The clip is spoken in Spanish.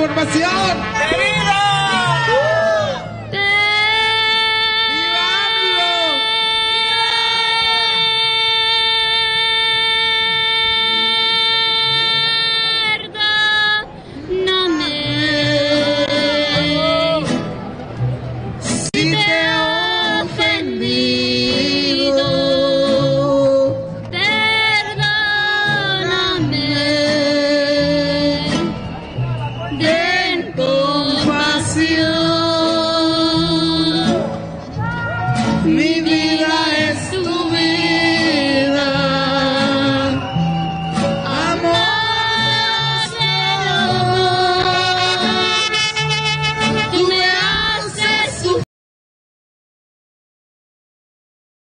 transformación. ¡De vida! den compasión.